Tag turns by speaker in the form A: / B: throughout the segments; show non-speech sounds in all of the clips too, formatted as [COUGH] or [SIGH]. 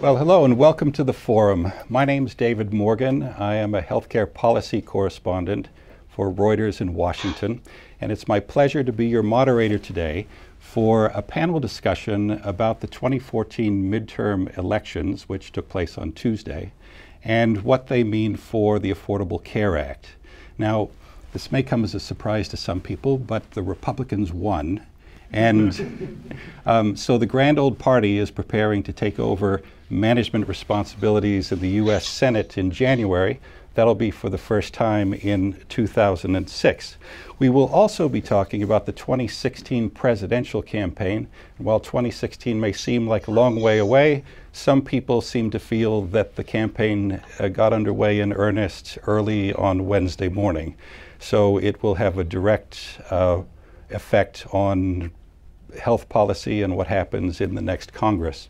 A: Well, hello and welcome to the forum. My name is David Morgan. I am a healthcare policy correspondent for Reuters in Washington, and it's my pleasure to be your moderator today for a panel discussion about the 2014 midterm elections, which took place on Tuesday, and what they mean for the Affordable Care Act. Now, this may come as a surprise to some people, but the Republicans won. And [LAUGHS] um, so the grand old party is preparing to take over management responsibilities in the U.S. Senate in January. That'll be for the first time in 2006. We will also be talking about the 2016 presidential campaign. While 2016 may seem like a long way away, some people seem to feel that the campaign uh, got underway in earnest early on Wednesday morning. So it will have a direct uh, effect on health policy and what happens in the next Congress.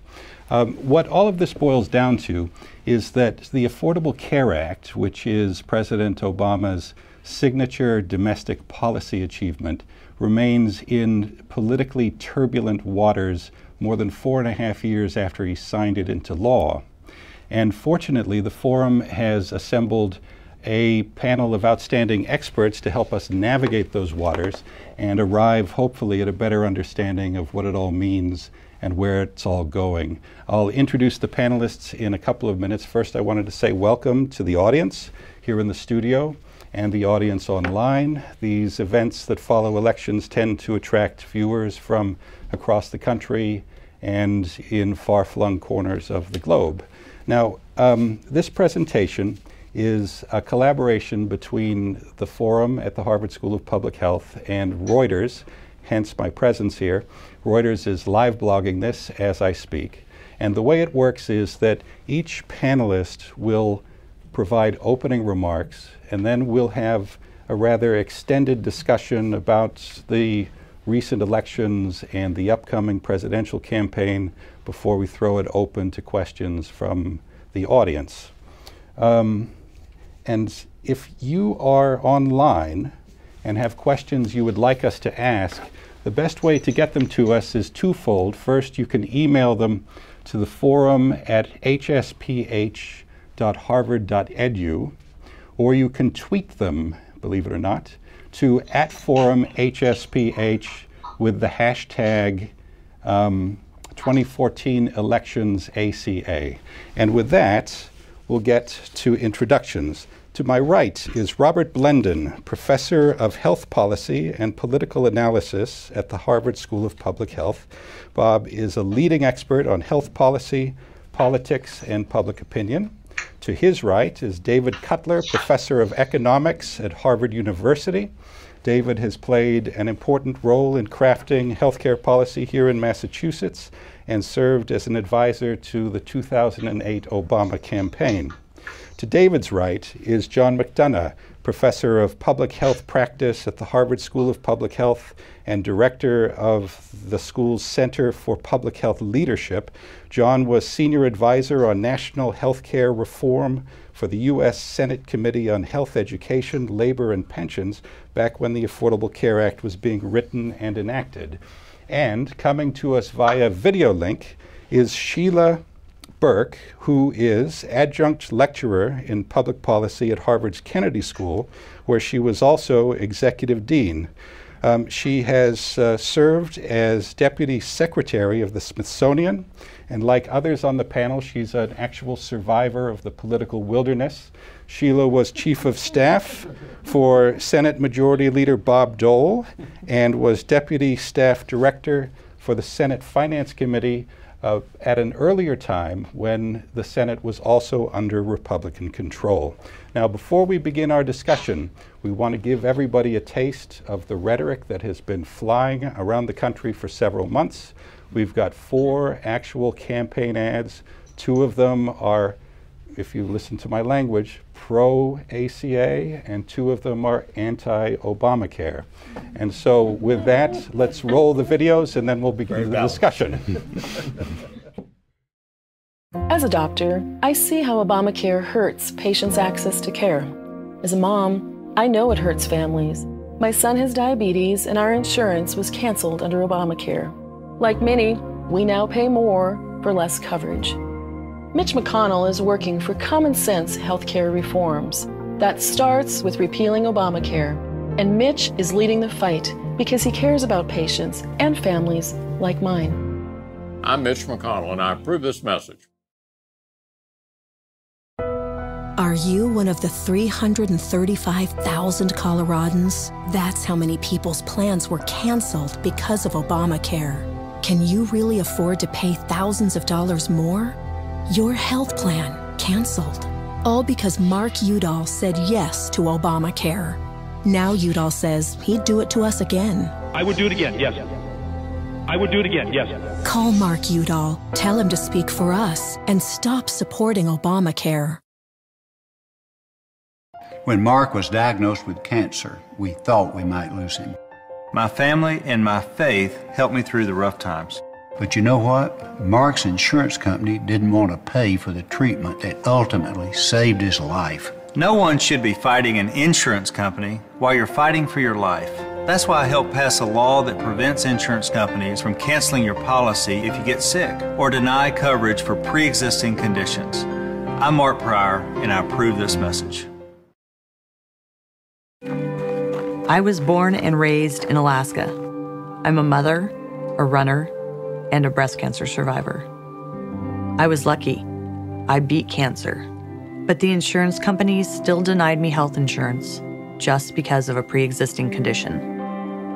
A: Um, what all of this boils down to is that the Affordable Care Act, which is President Obama's signature domestic policy achievement, remains in politically turbulent waters more than four and a half years after he signed it into law. And fortunately, the Forum has assembled a panel of outstanding experts to help us navigate those waters and arrive, hopefully, at a better understanding of what it all means and where it's all going. I'll introduce the panelists in a couple of minutes. First, I wanted to say welcome to the audience here in the studio and the audience online. These events that follow elections tend to attract viewers from across the country and in far flung corners of the globe. Now, um, this presentation is a collaboration between the Forum at the Harvard School of Public Health and Reuters, hence my presence here. Reuters is live blogging this as I speak. And the way it works is that each panelist will provide opening remarks, and then we'll have a rather extended discussion about the recent elections and the upcoming presidential campaign before we throw it open to questions from the audience. Um, and if you are online and have questions you would like us to ask, the best way to get them to us is twofold. First, you can email them to the forum at hsph.harvard.edu, or you can tweet them, believe it or not, to at forum hsph with the hashtag um, 2014 elections ACA. And with that, we'll get to introductions. To my right is Robert Blendon, professor of health policy and political analysis at the Harvard School of Public Health. Bob is a leading expert on health policy, politics, and public opinion. To his right is David Cutler, professor of economics at Harvard University. David has played an important role in crafting healthcare policy here in Massachusetts and served as an advisor to the 2008 Obama campaign. To David's right is John McDonough, professor of public health practice at the Harvard School of Public Health and director of the school's Center for Public Health Leadership. John was senior advisor on national health care reform for the U.S. Senate Committee on Health Education, Labor, and Pensions back when the Affordable Care Act was being written and enacted. And coming to us via video link is Sheila Burke, who is adjunct lecturer in public policy at Harvard's Kennedy School, where she was also executive dean. Um, she has uh, served as deputy secretary of the Smithsonian, and like others on the panel, she's an actual survivor of the political wilderness. Sheila was chief of staff for Senate Majority Leader Bob Dole and was deputy staff director for the Senate Finance Committee uh, at an earlier time when the Senate was also under Republican control. Now, before we begin our discussion, we want to give everybody a taste of the rhetoric that has been flying around the country for several months. We've got four actual campaign ads. Two of them are if you listen to my language, pro ACA, and two of them are anti Obamacare. And so, with that, let's roll the videos and then we'll begin the discussion. [LAUGHS]
B: As a doctor, I see how Obamacare hurts patients' access to care. As a mom, I know it hurts families. My son has diabetes, and our insurance was canceled under Obamacare. Like many, we now pay more for less coverage. Mitch McConnell is working for common sense healthcare reforms. That starts with repealing Obamacare. And Mitch is leading the fight because he cares about patients and families like mine.
C: I'm Mitch McConnell, and I approve this message.
D: Are you one of the 335,000 Coloradans? That's how many people's plans were canceled because of Obamacare. Can you really afford to pay thousands of dollars more? Your health plan canceled. All because Mark Udall said yes to Obamacare. Now Udall says he'd do it to us again.
E: I would do it again, yes. I would do it again, yes.
D: Call Mark Udall, tell him to speak for us, and stop supporting Obamacare.
F: When Mark was diagnosed with cancer, we thought we might lose him.
G: My family and my faith helped me through the rough times.
F: But you know what? Mark's insurance company didn't want to pay for the treatment that ultimately saved his life.
G: No one should be fighting an insurance company while you're fighting for your life. That's why I helped pass a law that prevents insurance companies from canceling your policy if you get sick or deny coverage for pre existing conditions. I'm Mark Pryor, and I approve this message.
H: I was born and raised in Alaska. I'm a mother, a runner, and a breast cancer survivor. I was lucky. I beat cancer. But the insurance companies still denied me health insurance just because of a pre existing condition.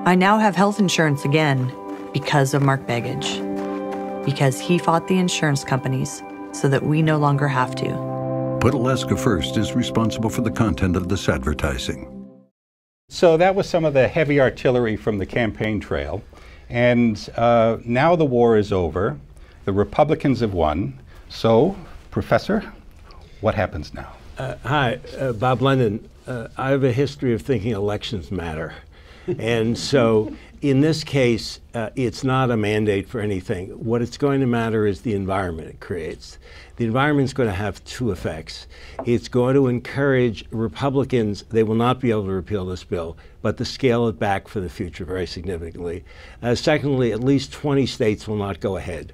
H: I now have health insurance again because of Mark Begich, Because he fought the insurance companies so that we no longer have to.
I: Put Alaska First is responsible for the content of this advertising.
A: So that was some of the heavy artillery from the campaign trail. And uh, now the war is over. The Republicans have won. So, Professor, what happens now?
J: Uh, hi, uh, Bob Blendon. Uh, I have a history of thinking elections matter. And so, in this case, uh, it's not a mandate for anything. What it's going to matter is the environment it creates. The environment is going to have two effects. It's going to encourage Republicans, they will not be able to repeal this bill, but to scale it back for the future very significantly. Uh, secondly, at least 20 states will not go ahead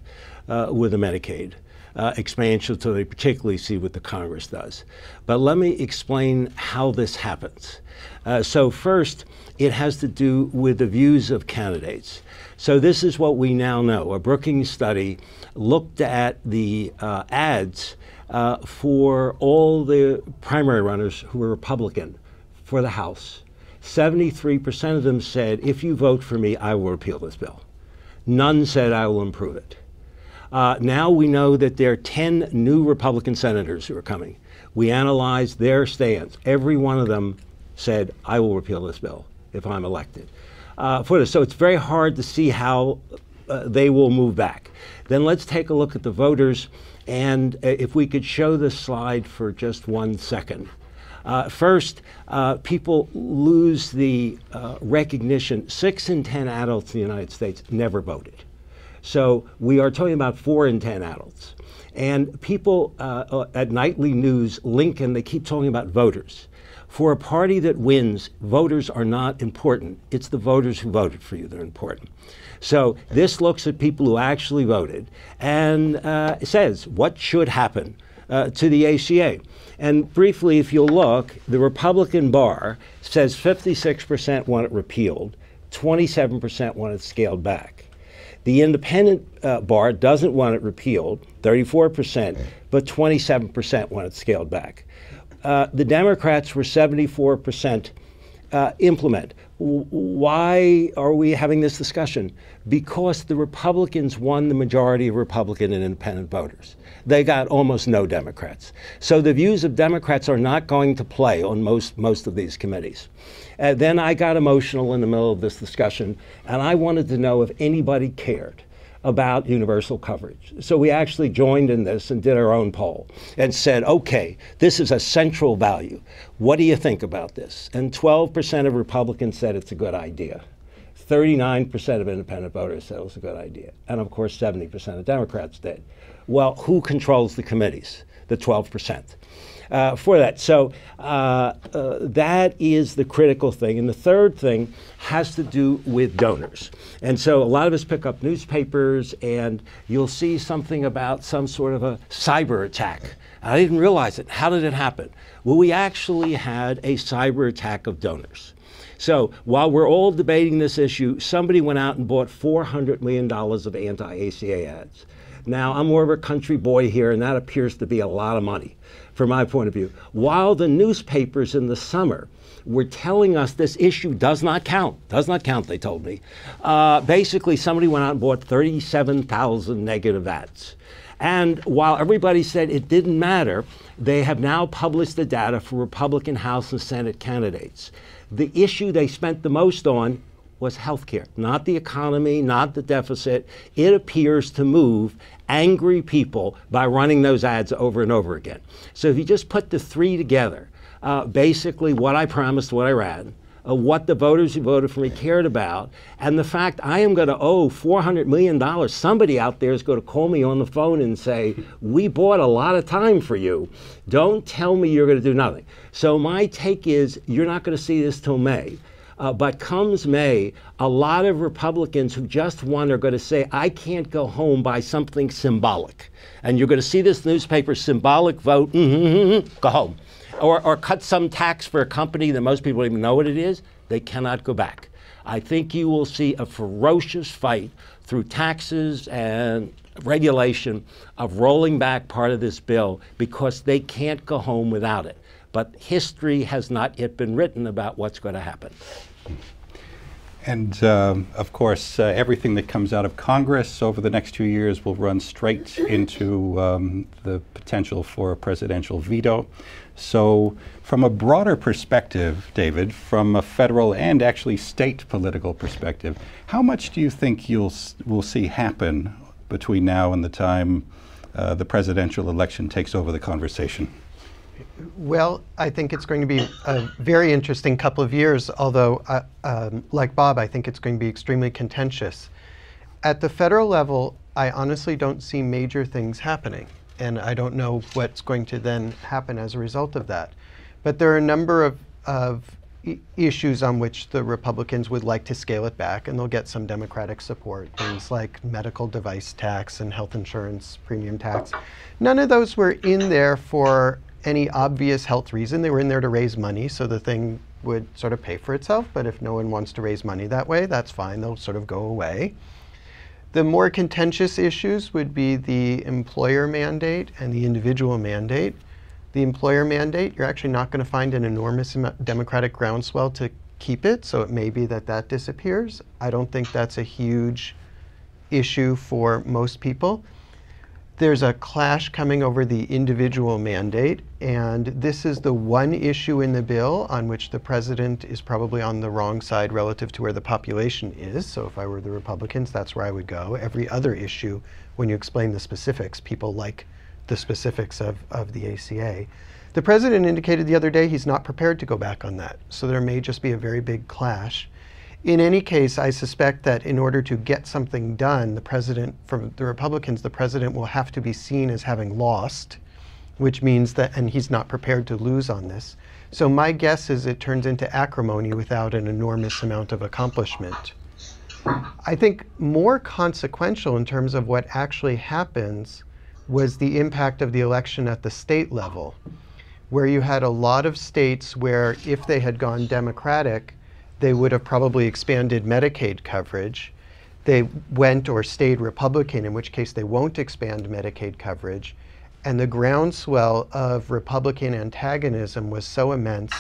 J: uh, with a Medicaid. Uh, expansion, so they particularly see what the Congress does. But let me explain how this happens. Uh, so, first, it has to do with the views of candidates. So, this is what we now know. A Brookings study looked at the uh, ads uh, for all the primary runners who were Republican for the House. 73% of them said, if you vote for me, I will repeal this bill. None said, I will improve it. Uh, now we know that there are 10 new Republican senators who are coming. We analyzed their stance. Every one of them said, I will repeal this bill if I'm elected. Uh, for this. So it's very hard to see how uh, they will move back. Then let's take a look at the voters. And uh, if we could show this slide for just one second. Uh, first, uh, people lose the uh, recognition. Six in 10 adults in the United States never voted. So we are talking about four in 10 adults. And people uh, uh, at nightly news, Lincoln, they keep talking about voters. For a party that wins, voters are not important. It's the voters who voted for you that are important. So this looks at people who actually voted and uh, says what should happen uh, to the ACA. And briefly, if you'll look, the Republican bar says 56% want it repealed, 27% want it scaled back. The independent uh, bar doesn't want it repealed, 34%, but 27% want it scaled back. Uh, the Democrats were 74% uh, implement. W- why are we having this discussion? Because the Republicans won the majority of Republican and independent voters. They got almost no Democrats. So the views of Democrats are not going to play on most, most of these committees. Uh, then I got emotional in the middle of this discussion, and I wanted to know if anybody cared about universal coverage. So we actually joined in this and did our own poll and said, okay, this is a central value. What do you think about this? And 12% of Republicans said it's a good idea. 39% of independent voters said it was a good idea. And of course, 70% of Democrats did. Well, who controls the committees? the 12%. Uh, for that. So uh, uh, that is the critical thing. And the third thing has to do with donors. And so a lot of us pick up newspapers and you'll see something about some sort of a cyber attack. I didn't realize it. How did it happen? Well, we actually had a cyber attack of donors. So while we're all debating this issue, somebody went out and bought $400 million of anti ACA ads. Now, I'm more of a country boy here, and that appears to be a lot of money from my point of view. While the newspapers in the summer were telling us this issue does not count, does not count, they told me, uh, basically somebody went out and bought 37,000 negative ads. And while everybody said it didn't matter, they have now published the data for Republican House and Senate candidates. The issue they spent the most on was health care, not the economy, not the deficit. It appears to move angry people by running those ads over and over again. So if you just put the three together, uh, basically what I promised, what I ran, uh, what the voters who voted for me cared about, and the fact I am going to owe $400 million. Somebody out there is going to call me on the phone and say, We bought a lot of time for you. Don't tell me you're going to do nothing. So my take is, you're not going to see this till May. Uh, but comes May, a lot of Republicans who just won are going to say, I can't go home by something symbolic. And you're going to see this newspaper symbolic vote, mm-hmm, go home. Or, or cut some tax for a company that most people don't even know what it is. They cannot go back. I think you will see a ferocious fight through taxes and regulation of rolling back part of this bill because they can't go home without it. But history has not yet been written about what's going to happen.
A: And um, of course, uh, everything that comes out of Congress over the next two years will run straight into um, the potential for a presidential veto. So, from a broader perspective, David, from a federal and actually state political perspective, how much do you think you'll will see happen between now and the time uh, the presidential election takes over the conversation?
K: Well, I think it's going to be a very interesting couple of years, although, uh, um, like Bob, I think it's going to be extremely contentious. At the federal level, I honestly don't see major things happening, and I don't know what's going to then happen as a result of that. But there are a number of, of issues on which the Republicans would like to scale it back, and they'll get some Democratic support. Things like medical device tax and health insurance premium tax. None of those were in there for any obvious health reason. They were in there to raise money, so the thing would sort of pay for itself. But if no one wants to raise money that way, that's fine. They'll sort of go away. The more contentious issues would be the employer mandate and the individual mandate. The employer mandate, you're actually not going to find an enormous Democratic groundswell to keep it, so it may be that that disappears. I don't think that's a huge issue for most people there's a clash coming over the individual mandate, and this is the one issue in the bill on which the president is probably on the wrong side relative to where the population is. So if I were the Republicans, that's where I would go. Every other issue, when you explain the specifics, people like the specifics of, of the ACA. The president indicated the other day he's not prepared to go back on that. So there may just be a very big clash. In any case, I suspect that in order to get something done, the president, from the Republicans, the president will have to be seen as having lost, which means that, and he's not prepared to lose on this. So my guess is it turns into acrimony without an enormous amount of accomplishment. I think more consequential in terms of what actually happens was the impact of the election at the state level, where you had a lot of states where if they had gone Democratic, they would have probably expanded Medicaid coverage. They went or stayed Republican, in which case they won't expand Medicaid coverage. And the groundswell of Republican antagonism was so immense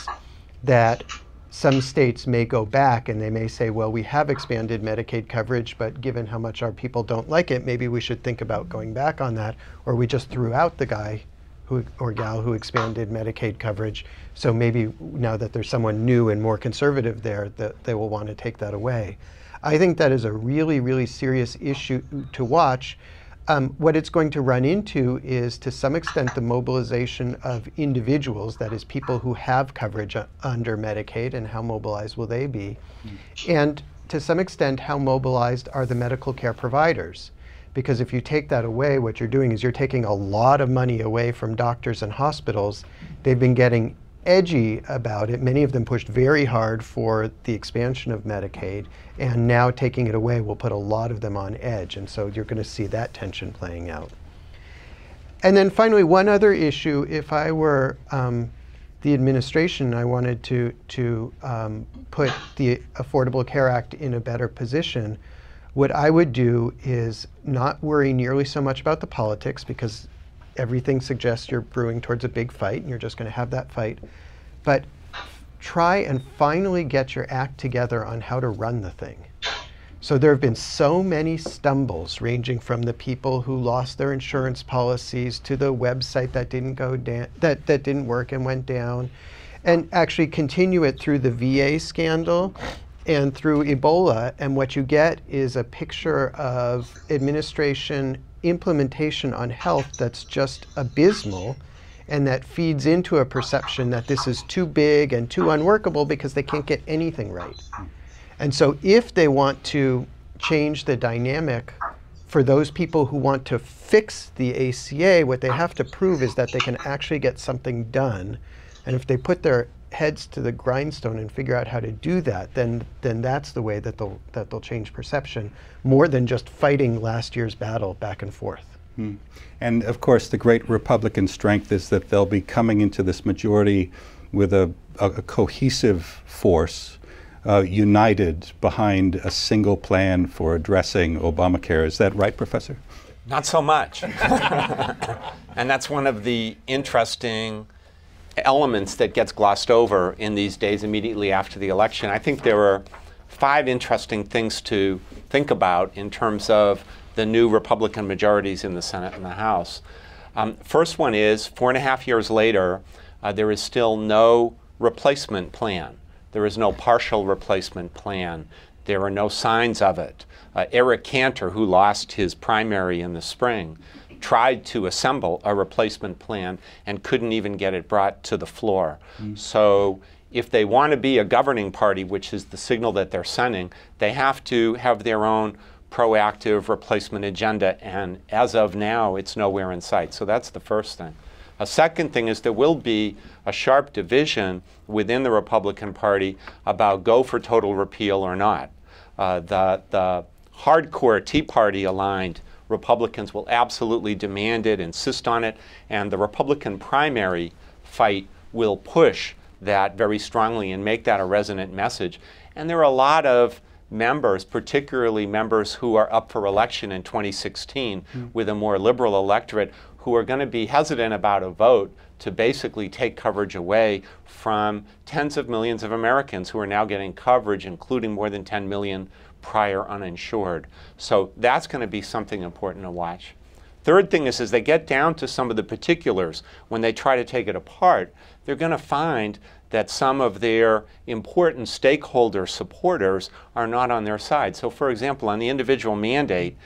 K: that some states may go back and they may say, well, we have expanded Medicaid coverage, but given how much our people don't like it, maybe we should think about going back on that. Or we just threw out the guy who, or gal who expanded Medicaid coverage. So maybe now that there's someone new and more conservative there, that they will want to take that away. I think that is a really, really serious issue to watch. Um, what it's going to run into is, to some extent, the mobilization of individuals, that is, people who have coverage under Medicaid, and how mobilized will they be? Mm. And to some extent, how mobilized are the medical care providers? Because if you take that away, what you're doing is you're taking a lot of money away from doctors and hospitals. They've been getting edgy about it. Many of them pushed very hard for the expansion of Medicaid, and now taking it away will put a lot of them on edge. And so you're going to see that tension playing out. And then finally, one other issue, if I were um, the administration, I wanted to, to um, put the Affordable Care Act in a better position. What I would do is not worry nearly so much about the politics because everything suggests you're brewing towards a big fight and you're just going to have that fight. But try and finally get your act together on how to run the thing. So there have been so many stumbles, ranging from the people who lost their insurance policies to the website that didn't go down, that, that didn't work and went down, and actually continue it through the VA scandal and through Ebola. And what you get is a picture of administration implementation on health that's just abysmal and that feeds into a perception that this is too big and too unworkable because they can't get anything right. And so if they want to change the dynamic for those people who want to fix the ACA, what they have to prove is that they can actually get something done. And if they put their heads to the grindstone and figure out how to do that, then then that's the way that they'll that they'll change perception more than just fighting last year's battle back and forth.
A: Hmm. And of course, the great Republican strength is that they'll be coming into this majority with a, a, a cohesive force uh, united behind a single plan for addressing Obamacare. Is that right, Professor?
L: Not so much. [LAUGHS] and that's one of the interesting elements that gets glossed over in these days immediately after the election. I think there are five interesting things to think about in terms of the new Republican majorities in the Senate and the House. Um, first one is four and a half years later, uh, there is still no replacement plan. There is no partial replacement plan. There are no signs of it. Uh, Eric Cantor, who lost his primary in the spring, tried to assemble a replacement plan and couldn't even get it brought to the floor. Mm. So if they want to be a governing party, which is the signal that they're sending, they have to have their own proactive replacement agenda. And as of now, it's nowhere in sight. So that's the first thing. A second thing is there will be a sharp division within the Republican Party about go for total repeal or not. Uh, the, the hardcore Tea Party aligned Republicans will absolutely demand it, insist on it, and the Republican primary fight will push that very strongly and make that a resonant message. And there are a lot of members, particularly members who are up for election in 2016 mm. with a more liberal electorate, who are going to be hesitant about a vote to basically take coverage away from tens of millions of Americans who are now getting coverage, including more than 10 million prior uninsured. So that's going to be something important to watch. Third thing is, as they get down to some of the particulars, when they try to take it apart, they're going to find that some of their important stakeholder supporters are not on their side. So, for example, on the individual mandate,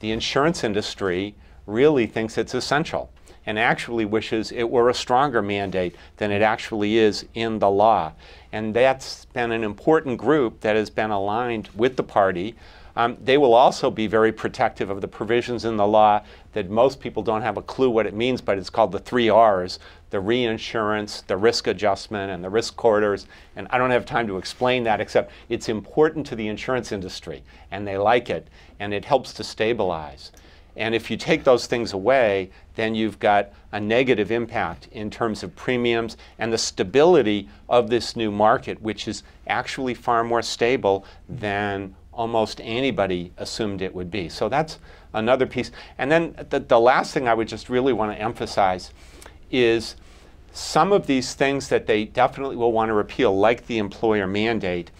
L: the insurance industry really thinks it's essential and actually wishes it were a stronger mandate than it actually is in the law. And that's been an important group that has been aligned with the party. Um, they will also be very protective of the provisions in the law that most people don't have a clue what it means, but it's called the three R's the reinsurance, the risk adjustment, and the risk corridors. And I don't have time to explain that, except it's important to the insurance industry, and they like it, and it helps to stabilize. And if you take those things away, then you've got a negative impact in terms of premiums and the stability of this new market, which is actually far more stable than almost anybody assumed it would be. So that's another piece. And then the, the last thing I would just really want to emphasize is some of these things that they definitely will want to repeal, like the employer mandate,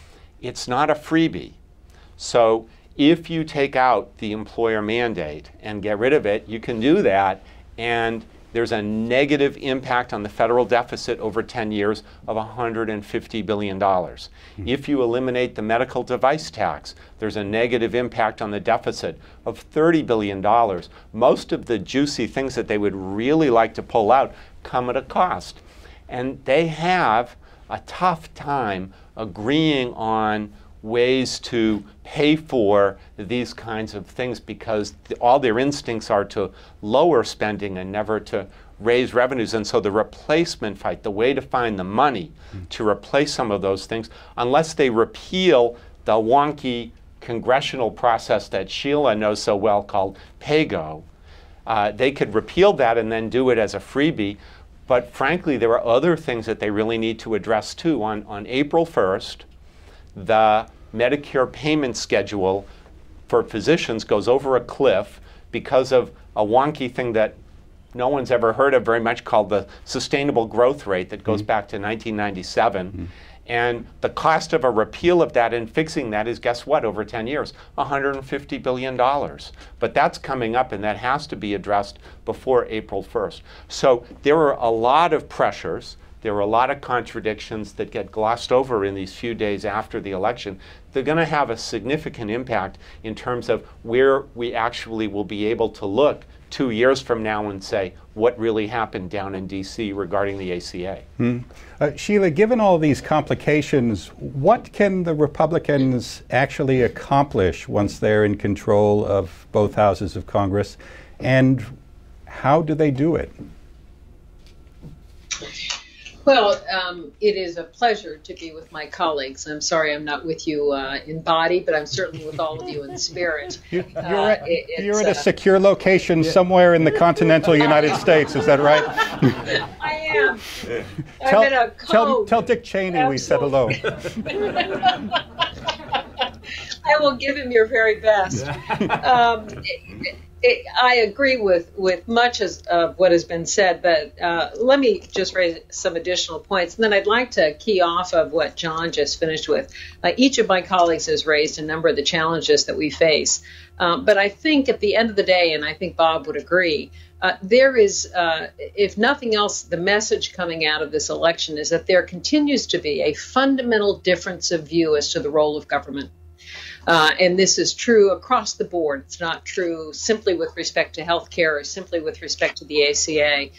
L: it's not a freebie. So if you take out the employer mandate and get rid of it, you can do that, and there's a negative impact on the federal deficit over 10 years of $150 billion. Mm-hmm. If you eliminate the medical device tax, there's a negative impact on the deficit of $30 billion. Most of the juicy things that they would really like to pull out come at a cost. And they have a tough time agreeing on ways to pay for these kinds of things because the, all their instincts are to lower spending and never to raise revenues. And so the replacement fight, the way to find the money to replace some of those things, unless they repeal the wonky congressional process that Sheila knows so well called PAYGO, uh, they could repeal that and then do it as a freebie. But frankly, there are other things that they really need to address too. On, on April 1st, the Medicare payment schedule for physicians goes over a cliff because of a wonky thing that no one's ever heard of very much called the sustainable growth rate that goes mm-hmm. back to 1997. Mm-hmm. And the cost of a repeal of that and fixing that is, guess what, over 10 years? $150 billion. But that's coming up and that has to be addressed before April 1st. So there are a lot of pressures. There are a lot of contradictions that get glossed over in these few days after the election. They're going to have a significant impact in terms of where we actually will be able to look two years from now and say what really happened down in D.C. regarding the ACA. Hmm.
A: Uh, Sheila, given all these complications, what can the Republicans actually accomplish once they're in control of both houses of Congress, and how do they do it?
M: Well, um, it is a pleasure to be with my colleagues. I'm sorry I'm not with you uh, in body, but I'm certainly with all of you in spirit. [LAUGHS]
A: You, are uh, at, it, you're at a uh, secure location yeah. somewhere in the continental United States, is that right? [LAUGHS]
M: I am.
A: Tell, I'm in a. Tell, tell Dick Cheney Absolutely. we said hello. [LAUGHS]
M: I will give him your very best. [LAUGHS] Um, it, I agree with, with much as, of what has been said, but uh, let me just raise some additional points. And then I'd like to key off of what John just finished with. Uh, each of my colleagues has raised a number of the challenges that we face. Um, but I think at the end of the day, and I think Bob would agree, uh, there is, uh, if nothing else, the message coming out of this election is that there continues to be a fundamental difference of view as to the role of government. Uh, and this is true across the board. It's not true simply with respect to healthcare or simply with respect to the ACA.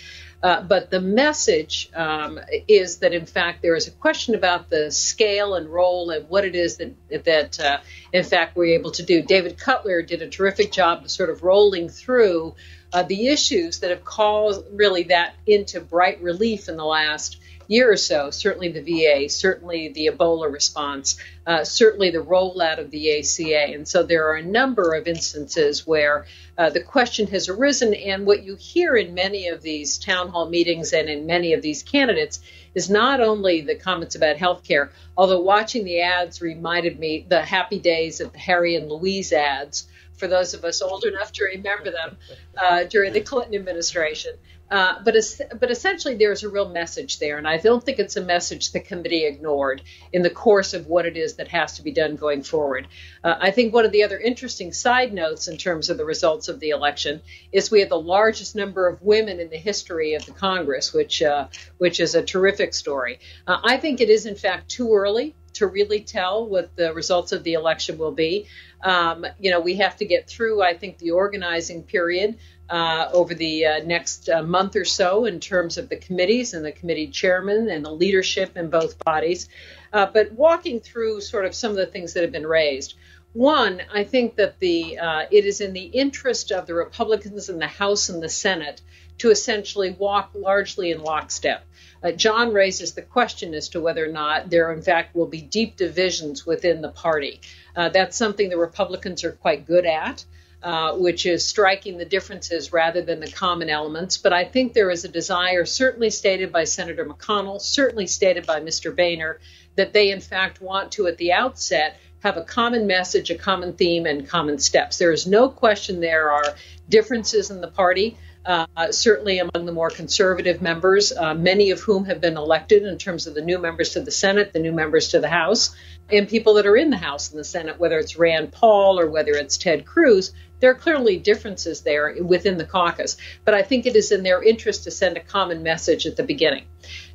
M: Uh, but the message um, is that, in fact, there is a question about the scale and role and what it is that, that uh, in fact, we're able to do. David Cutler did a terrific job of sort of rolling through uh, the issues that have caused really that into bright relief in the last year or so, certainly the VA, certainly the Ebola response, uh, certainly the rollout of the ACA. And so there are a number of instances where uh, the question has arisen. And what you hear in many of these town hall meetings and in many of these candidates is not only the comments about healthcare, although watching the ads reminded me the happy days of the Harry and Louise ads for those of us old enough to remember them uh, during the Clinton administration. Uh, but but essentially, there's a real message there, and I don't think it's a message the committee ignored in the course of what it is that has to be done going forward. Uh, I think one of the other interesting side notes in terms of the results of the election is we had the largest number of women in the history of the Congress, which uh, which is a terrific story. Uh, I think it is in fact too early to really tell what the results of the election will be. Um, you know, we have to get through, I think, the organizing period uh, over the uh, next uh, month or so in terms of the committees and the committee chairman and the leadership in both bodies. Uh, but walking through sort of some of the things that have been raised. One, I think that the uh, it is in the interest of the Republicans in the House and the Senate to essentially walk largely in lockstep. Uh, John raises the question as to whether or not there, in fact, will be deep divisions within the party. that's something the Republicans are quite good at. Uh, which is striking the differences rather than the common elements. But I think there is a desire, certainly stated by Senator McConnell, certainly stated by Mr. Boehner, that they in fact want to, at the outset, have a common message, a common theme, and common steps. There is no question there are differences in the party. Uh, certainly among the more conservative members, uh, many of whom have been elected in terms of the new members to the Senate, the new members to the House, and people that are in the House and the Senate, whether it's Rand Paul or whether it's Ted Cruz, there are clearly differences there within the caucus, but I think it is in their interest to send a common message at the beginning.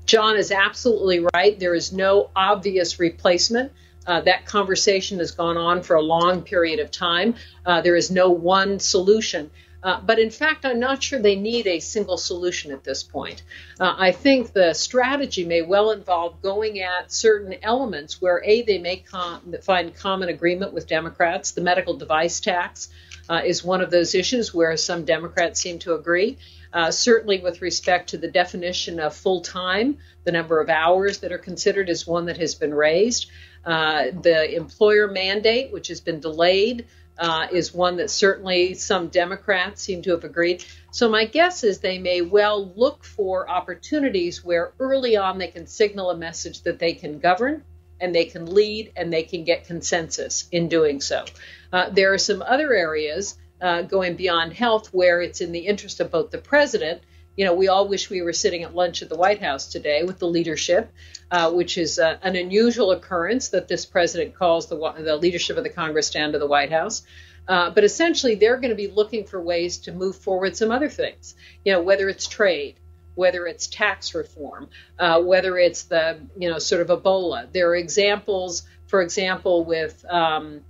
M: John is absolutely right. There is no obvious replacement. Uh, that conversation has gone on for a long period of time. Uh, there is no one solution. Uh, but in fact, I'm not sure they need a single solution at this point. Uh, I think the strategy may well involve going at certain elements where, A, they may com- find common agreement with Democrats. The medical device tax uh, is one of those issues where some Democrats seem to agree. Uh, certainly, with respect to the definition of full time, the number of hours that are considered is one that has been raised. Uh, the employer mandate, which has been delayed, uh, is one that certainly some Democrats seem to have agreed. So my guess is they may well look for opportunities where early on they can signal a message that they can govern and they can lead and they can get consensus in doing so. Uh, there are some other areas uh, going beyond health where it's in the interest of both the president you know, we all wish we were sitting at lunch at the White House today with the leadership, uh, which is uh, an unusual occurrence that this president calls the, the leadership of the Congress down to the White House. Uh, but essentially, they're going to be looking for ways to move forward some other things, you know, whether it's trade, whether it's tax reform, uh, whether it's the, you know, sort of Ebola. There are examples, for example, with um,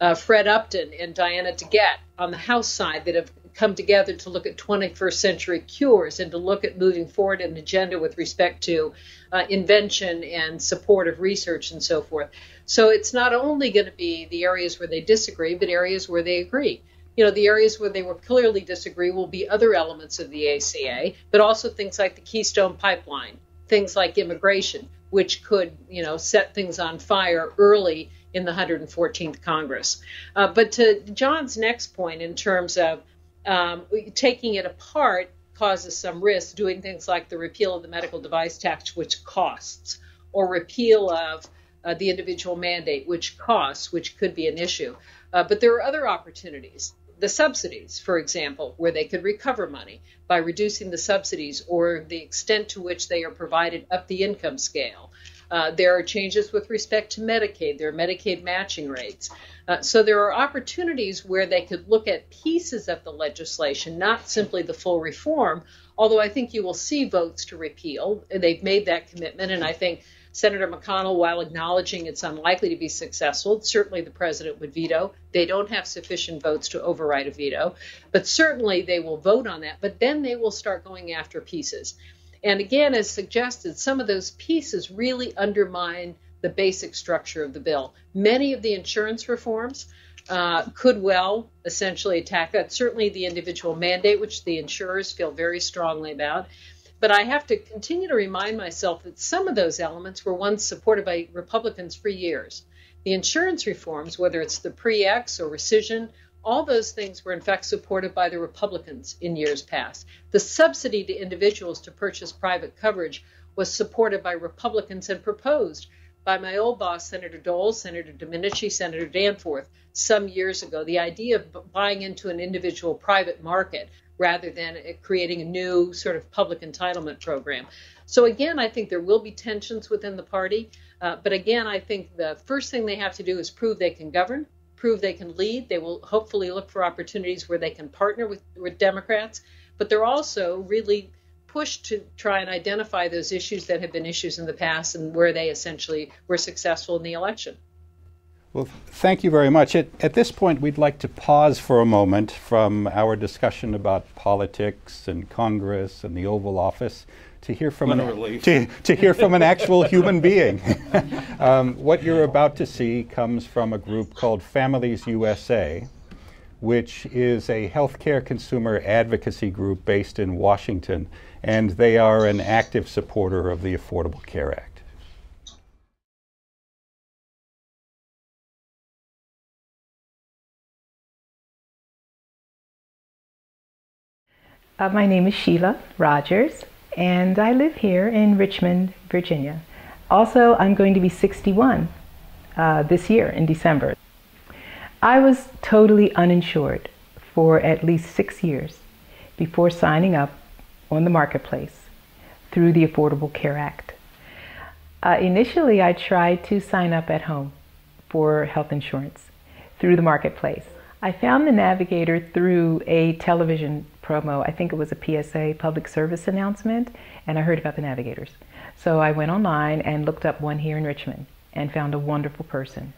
M: uh, Fred Upton and Diana DeGette on the House side that have come together to look at 21st century cures and to look at moving forward an agenda with respect to uh, invention and support of research and so forth. So it's not only going to be the areas where they disagree, but areas where they agree. You know, the areas where they will clearly disagree will be other elements of the ACA, but also things like the Keystone Pipeline, things like immigration, which could, you know, set things on fire early in the 114th Congress. Uh, but to John's next point, in terms of um, taking it apart causes some risk, doing things like the repeal of the medical device tax, which costs, or repeal of uh, the individual mandate, which costs, which could be an issue. Uh, but there are other opportunities. The subsidies, for example, where they could recover money by reducing the subsidies or the extent to which they are provided up the income scale. Uh, there are changes with respect to Medicaid. There are Medicaid matching rates. Uh, so there are opportunities where they could look at pieces of the legislation, not simply the full reform. Although I think you will see votes to repeal. They've made that commitment, and I think Senator McConnell, while acknowledging it's unlikely to be successful, certainly the president would veto. They don't have sufficient votes to override a veto, but certainly they will vote on that. But then they will start going after pieces. And again, as suggested, some of those pieces really undermine the basic structure of the bill. Many of the insurance reforms uh, could well essentially attack that. Certainly, the individual mandate, which the insurers feel very strongly about. But I have to continue to remind myself that some of those elements were once supported by Republicans for years. The insurance reforms, whether it's the pre X or rescission all those things were in fact supported by the Republicans in years past. The subsidy to individuals to purchase private coverage was supported by Republicans and proposed by my old boss, Senator Dole, Senator Domenici, Senator Danforth, some years ago. The idea of buying into an individual private market rather than creating a new sort of public entitlement program. So, again, I think there will be tensions within the party. Uh, but again, I think the first thing they have to do is prove they can govern prove they can lead. They will hopefully look for opportunities where they can partner with, with Democrats, but they're also really pushed to try and identify those issues that have been issues in the past and where they essentially were successful in the election.
A: Well, thank you very much. At, at, this point, we'd like to pause for a moment from our discussion about politics and Congress and the Oval Office to hear from an, to, to hear from an actual human being. [LAUGHS] um, what you're about to see comes from a group called Families USA, which is a healthcare consumer advocacy group based in Washington, and they are an active supporter of the Affordable Care Act.
N: Uh, my name is Sheila Rogers and I live here in Richmond, Virginia. Also, I'm going to be 61 uh, this year in December. I was totally uninsured for at least six years before signing up on the marketplace through the Affordable Care Act. Uh, initially, I tried to sign up at home for health insurance through the marketplace. I found the navigator through a television promo. I think it was a PSA public service announcement, and I heard about the navigators. So I went online and looked up one here in Richmond and found a wonderful person,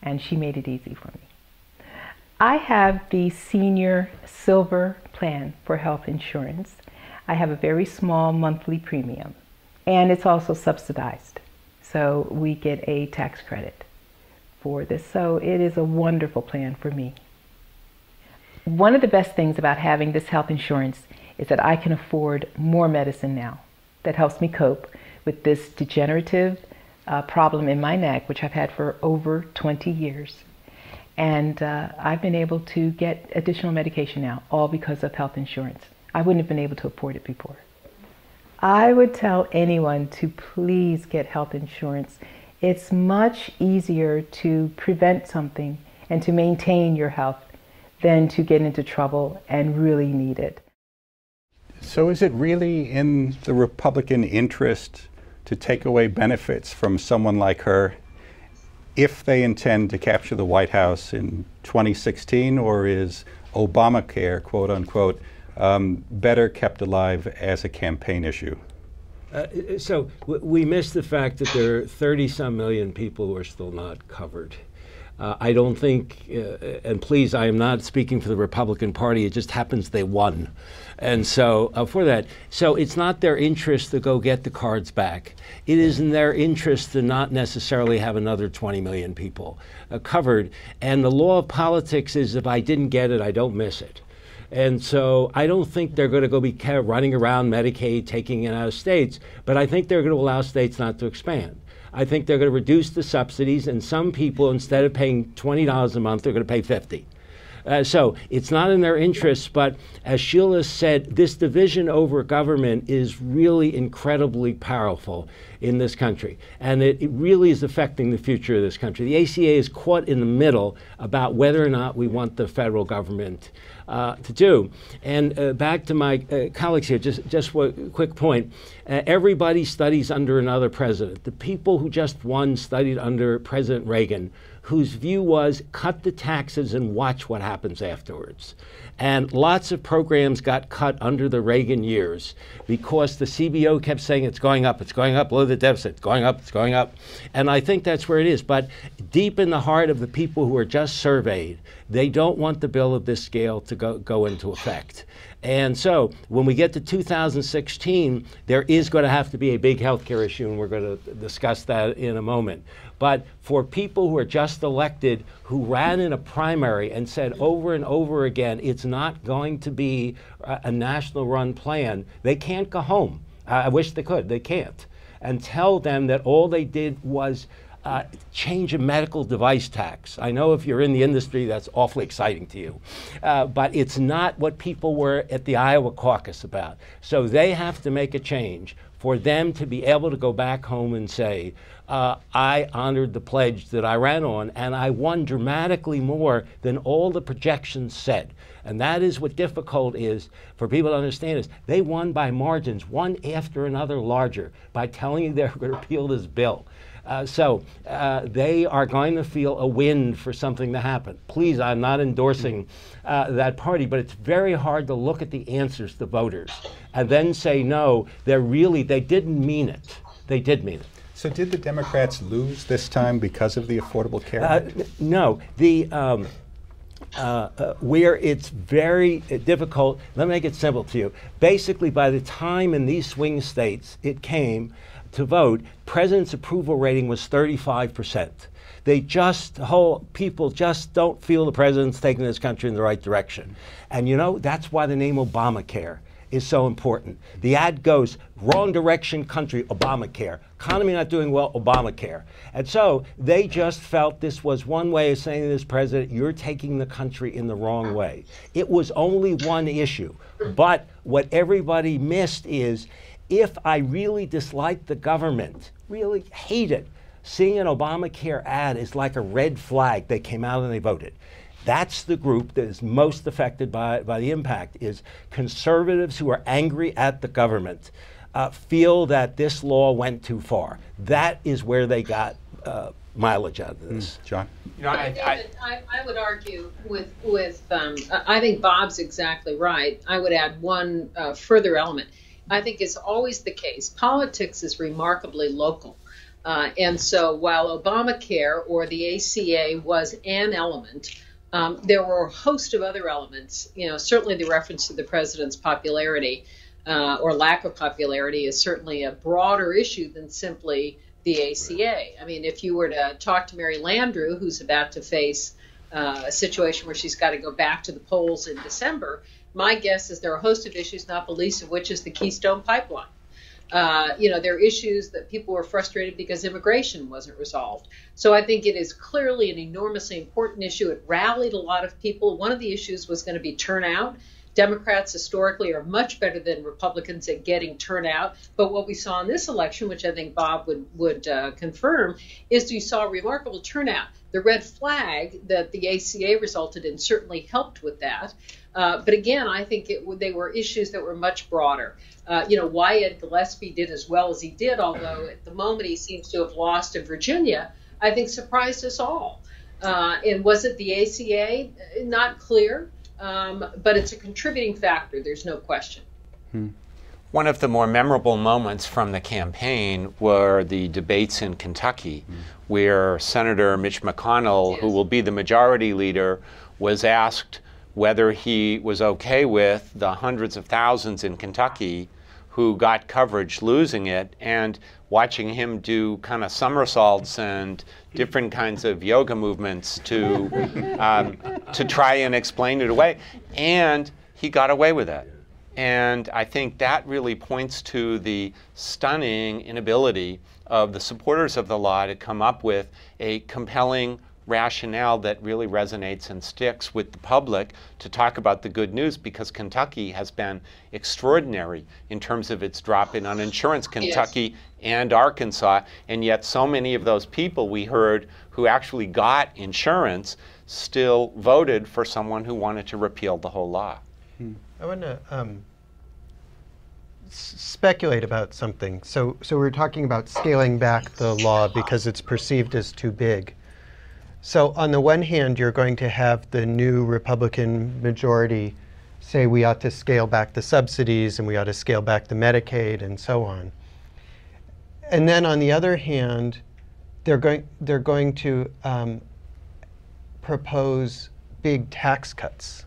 N: and she made it easy for me. I have the senior silver plan for health insurance. I have a very small monthly premium, and it's also subsidized. So we get a tax credit for this. So it is a wonderful plan for me. One of the best things about having this health insurance is that I can afford more medicine now that helps me cope with this degenerative uh, problem in my neck, which I've had for over 20 years. And uh, I've been able to get additional medication now, all because of health insurance. I wouldn't have been able to afford it before. I would tell anyone to please get health insurance. It's much easier to prevent something and to maintain your health than to get into trouble and really need it.
A: So, is it really in the Republican interest to take away benefits from someone like her if they intend to capture the White House in 2016, or is Obamacare, quote unquote, um, better kept alive as a campaign issue?
J: Uh, so we miss the fact that there are 30 some million people who are still not covered. Uh, I don't think, uh, and please, I am not speaking for the Republican Party. It just happens they won. And so, uh, for that, so it's not their interest to go get the cards back. It is in their interest to not necessarily have another 20 million people uh, covered. And the law of politics is if I didn't get it, I don't miss it. And so I don't think they're going to go be running around Medicaid, taking it out of states, but I think they're going to allow states not to expand. I think they're going to reduce the subsidies, and some people, instead of paying $20 a month, they're going to pay 50 uh, so it's not in their interests, but as Sheila said, this division over government is really incredibly powerful in this country. And it, it, really is affecting the future of this country. The ACA is caught in the middle about whether or not we want the federal government uh, to do. And uh, back to my uh, colleagues here, just, just quick point. Uh, everybody studies under another president. The people who just won studied under President Reagan, whose view was cut the taxes and watch what happens afterwards. And lots of programs got cut under the Reagan years because the CBO kept saying it's going up, it's going up, below the deficit, it's going up, it's going up. And I think that's where it is. But deep in the heart of the people who are just surveyed, they don't want the bill of this scale to go, go into effect. And so when we get to 2016, there is going to have to be a big healthcare issue, and we're going to discuss that in a moment. But for people who are just elected, who ran in a primary and said over and over again, it's not going to be a, national run plan, they can't go home. I wish they could, they can't. And tell them that all they did was uh, change a medical device tax. I know if you're in the industry, that's awfully exciting to you. Uh, but it's not what people were at the Iowa caucus about. So they have to make a change for them to be able to go back home and say, uh, I honored the pledge that I ran on, and I won dramatically more than all the projections said. And that is what difficult is for people to understand is they won by margins, one after another larger, by telling you [LAUGHS] they're going to repeal this bill. Uh, so uh, they are going to feel a wind for something to happen. Please, I'm not endorsing uh, that party, but it's very hard to look at the answers to voters and then say no. They're really they didn't mean it. They did mean it.
A: So did the Democrats lose this time because of the Affordable Care uh, Act?
J: no, the. Um, uh, uh, where it's very uh, difficult. Let me make it simple to you. Basically, by the time in these swing states it came, to vote, president's approval rating was 35%. They just, the whole people just don't feel the president's taking this country in the right direction. And you know, that's why the name Obamacare is so important. The ad goes, wrong direction country, Obamacare. Economy not doing well, Obamacare. And so they just felt this was one way of saying to this president, you're taking the country in the wrong way. It was only one issue. But what everybody missed is if I really dislike the government, really hate it, seeing an Obamacare ad is like a red flag. They came out and they voted. That's the group that is most affected by, by the impact is conservatives who are angry at the government uh, feel that this law went too far. That is where they got uh, mileage out of this.
A: Mm. John?
M: You know, I, David, I, I, would argue with, with um, I think Bob's exactly right. I would add one uh, further element I think is always the case. Politics is remarkably local. Uh, and so while Obamacare or the ACA was an element Um, there were a host of other elements. You know, certainly the reference to the president's popularity uh, or lack of popularity is certainly a broader issue than simply the ACA. I mean, if you were to talk to Mary Landrieu, who's about to face uh, a situation where she's got to go back to the polls in December, my guess is there are a host of issues, not the least of which is the Keystone Pipeline. Uh, you know, there are issues that people were frustrated because immigration wasn't resolved. So I think it is clearly an enormously important issue. It rallied a lot of people. One of the issues was going to be turnout. Democrats historically are much better than Republicans at getting turnout. But what we saw in this election, which I think Bob would would uh, confirm, is we saw remarkable turnout. The red flag that the ACA resulted in certainly helped with that. Uh, but again, I think it, they were issues that were much broader. Uh, you know, why Ed Gillespie did as well as he did, although at the moment he seems to have lost in Virginia, I think surprised us all. Uh, and was it the ACA? Not clear, um, but it's a contributing factor. There's no question.
L: Hmm. One of the more memorable moments from the campaign were the debates in Kentucky, mm. where Senator Mitch McConnell, yes. who will be the majority leader, was asked whether he was okay with the hundreds of thousands in Kentucky who got coverage losing it and watching him do kind of somersaults and different kinds of yoga movements to [LAUGHS] um, to try and explain it away. And he got away with it. And I think that really points to the stunning inability of the supporters of the law to come up with a compelling rationale that really resonates and sticks with the public to talk about the good news because Kentucky has been extraordinary in terms of its drop in uninsurance, Kentucky yes. and Arkansas. And yet, so many of those people we heard who actually got insurance still voted for someone who wanted to repeal the whole law.
K: Hmm. I want to um, speculate about something. So, so we're talking about scaling back the law because it's perceived as too big. So on the one hand, you're going to have the new Republican majority say we ought to scale back the subsidies and we ought to scale back the Medicaid and so on. And then on the other hand, they're going, they're going to um, propose big tax cuts.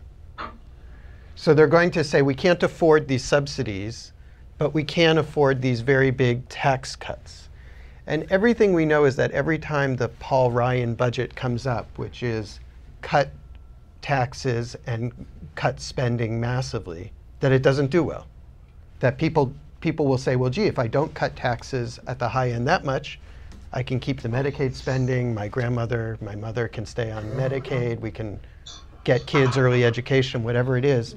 K: So they're going to say we can't afford these subsidies, but we can afford these very big tax cuts. And everything we know is that every time the Paul Ryan budget comes up, which is cut taxes and cut spending massively, that it doesn't do well. That people people will say, well, gee, if I don't cut taxes at the high end that much, I can keep the Medicaid spending. My grandmother, my mother can stay on Medicaid. We can get kids early education, whatever it is.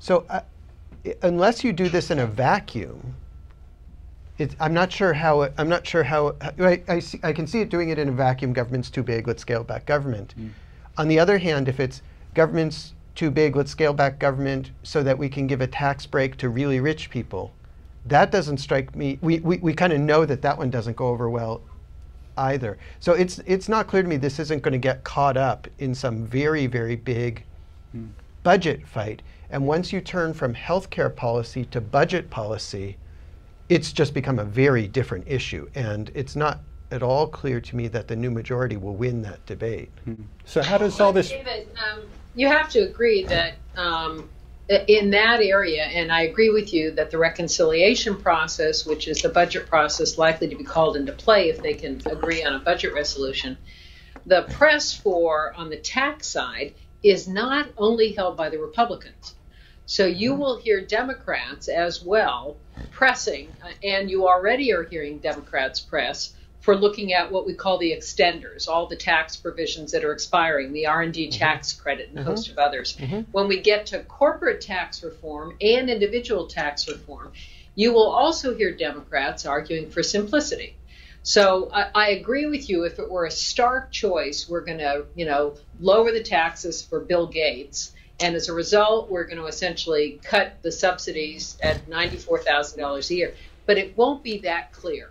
K: So uh, unless you do this in a vacuum, it, I'm not sure how. It, I'm not sure how. I, I, see, I, can see it doing it in a vacuum. Government's too big. Let's scale back government. Mm. On the other hand, if it's government's too big, let's scale back government so that we can give a tax break to really rich people. That doesn't strike me. We, we, we kind of know that that one doesn't go over well either. So it's it's not clear to me this isn't going to get caught up in some very very big mm. budget fight. And once you turn from healthcare policy to budget policy, it's just become a very different issue. And it's not at all clear to me that the new majority will win that debate.
A: Mm-hmm. So, how does all this.
M: David, um, you have to agree that um, in that area, and I agree with you that the reconciliation process, which is the budget process likely to be called into play if they can agree on a budget resolution, the press for on the tax side is not only held by the Republicans. So you will hear Democrats as well pressing, uh, and you already are hearing Democrats press for looking at what we call the extenders, all the tax provisions that are expiring, the R&D mm-hmm. tax credit, and a mm-hmm. host of others. Mm-hmm. When we get to corporate tax reform and individual tax reform, you will also hear Democrats arguing for simplicity. So I, I, agree with you. If it were a stark choice, we're going to, you know, lower the taxes for Bill Gates and as a result, we're going to essentially cut the subsidies at $94,000 a year. But it won't be that clear.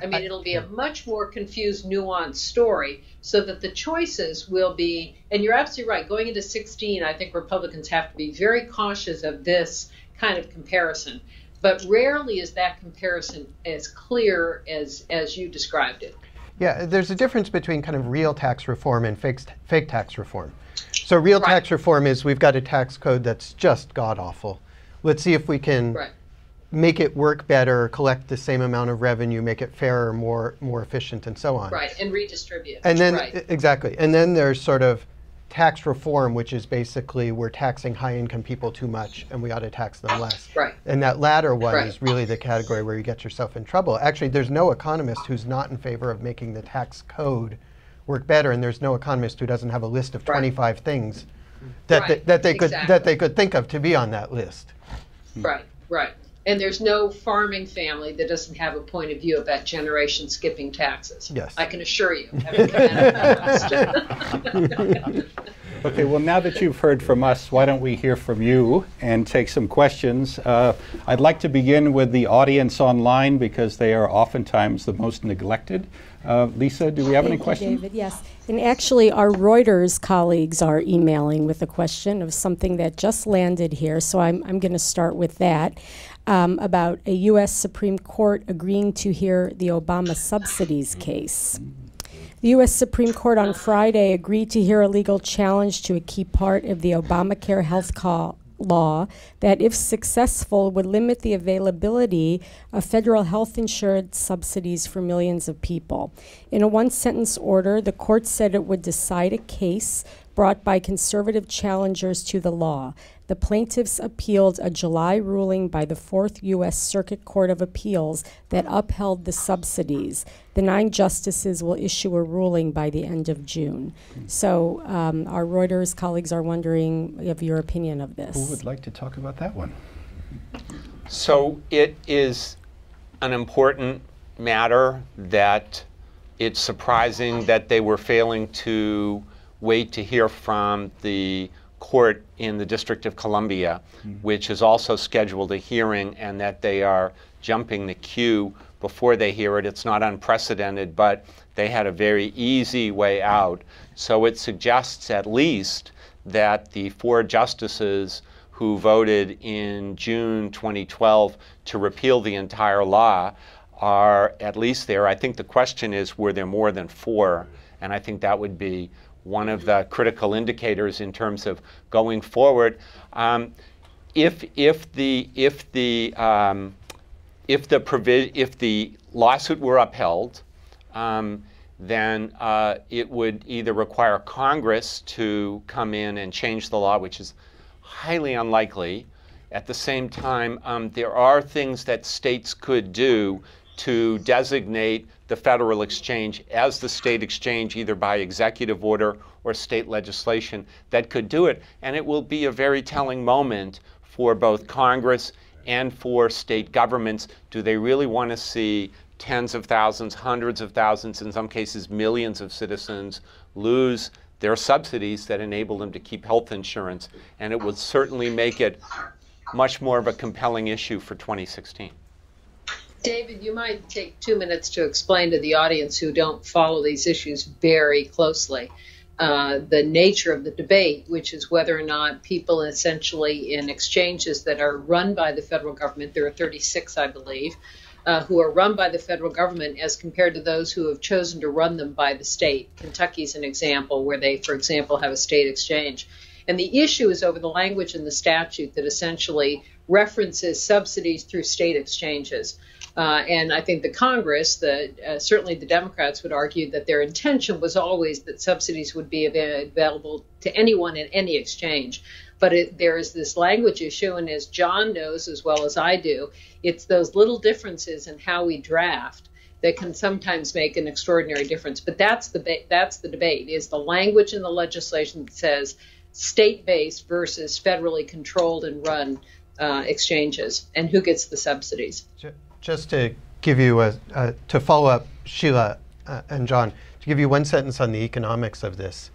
M: I mean, it'll be a much more confused, nuanced story so that the choices will be, and you're absolutely right, going into 16, I think Republicans have to be very cautious of this kind of comparison. But rarely is that comparison as clear as, as you described it.
K: Yeah, there's a difference between kind of real tax reform and fake, fake tax reform. So real tax reform is we've got a tax code that's just god awful. Let's see if we can
M: Right.
K: make it work better, collect the same amount of revenue, make it fairer, more more efficient, and so on.
M: Right, and redistribute.
K: And then
M: right.
K: exactly, and then there's sort of tax reform, which is basically we're taxing high-income people too much, and we ought to tax them less.
M: Right.
K: And that latter one
M: Right.
K: is really the category where you get yourself in trouble. Actually, there's no economist who's not in favor of making the tax code work better, and there's no economist who doesn't have a list of 25 things that
M: Right,
K: they, that they could that they could think of to be on that list.
M: Right, right. And there's no farming family that doesn't have a point of view about generation skipping taxes.
K: Yes.
M: I can assure you. [LAUGHS] having come out of that West.
A: Okay, well, now that you've heard from us, why don't we hear from you and take some questions? Uh, I'd like to begin with the audience online because they are oftentimes the most neglected. Uh, Lisa, do we have any
O: Thank you,
A: questions?
O: David, yes. And actually, our Reuters colleagues are emailing with a question of something that just landed here, so I'm, I'm going to start with that. Um, about a U.S. Supreme Court agreeing to hear the Obama subsidies case. The U.S. Supreme Court on Friday agreed to hear a legal challenge to a key part of the Obamacare health call law that, if successful, would limit the availability of federal health insurance subsidies for millions of people. In a one sentence order, the court said it would decide a case brought by conservative challengers to the law. The plaintiffs appealed a July ruling by the Fourth U.S. Circuit Court of Appeals that upheld the subsidies. The nine justices will issue a ruling by the end of June. So, um, our Reuters colleagues are wondering of your opinion of this.
A: Who would like to talk about that one?
L: So it is an important matter that it's surprising that they were failing to wait to hear from the court in the District of Columbia, mm-hmm. which has also scheduled a hearing, and that they are jumping the queue before they hear it. It's not unprecedented, but they had a very easy way out. So it suggests at least that the four justices who voted in June 2012 to repeal the entire law are at least there. I think the question is were there more than four? And I think that would be one of the critical indicators in terms of going forward. Um, if, if the, if the, um, if the, provi- if the lawsuit were upheld, um, then uh, it would either require Congress to come in and change the law, which is highly unlikely. At the same time, um, there are things that states could do to designate the Federal Exchange as the state exchange, either by executive order or state legislation, that could do it. And it will be a very telling moment for both Congress and for state governments. Do they really want to see tens of thousands, hundreds of thousands, in some cases millions of citizens lose their subsidies that enable them to keep health insurance? And it would certainly make it much more of a compelling issue for 2016.
M: David, you might take two minutes to explain to the audience who don't follow these issues very closely uh, the nature of the debate, which is whether or not people essentially in exchanges that are run by the federal government, there are 36, I believe, uh, who are run by the federal government as compared to those who have chosen to run them by the state. Kentucky's an example where they, for example, have a state exchange. And the issue is over the language in the statute that essentially references subsidies through state exchanges. Uh, and I think the Congress, the, uh, certainly the Democrats, would argue that their intention was always that subsidies would be available to anyone in any exchange. But it, there is this language issue, and as John knows as well as I do, it's those little differences in how we draft that can sometimes make an extraordinary difference. But that's the that's the debate: is the language in the legislation that says state-based versus federally controlled and run uh, exchanges, and who gets the subsidies.
K: Just to give you a, to follow up Sheila uh, and John, to give you one sentence on the economics of this.